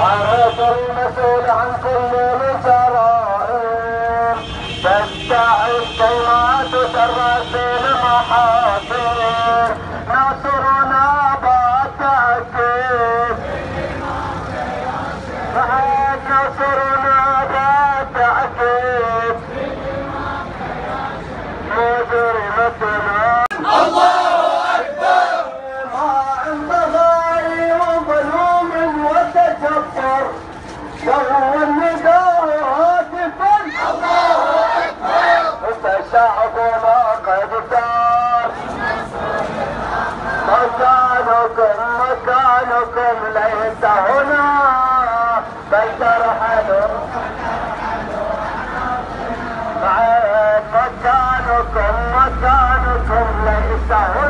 حرص المسؤول عن كل الجرائم تدعي الكلمات ترس المحاصيل نصرنا بالتأكيد بعد نصرنا بالتأكيد مجرمتنا مكانكم ليس هنا. بل ترحلوا مكانكم مكانكم ليس هنا.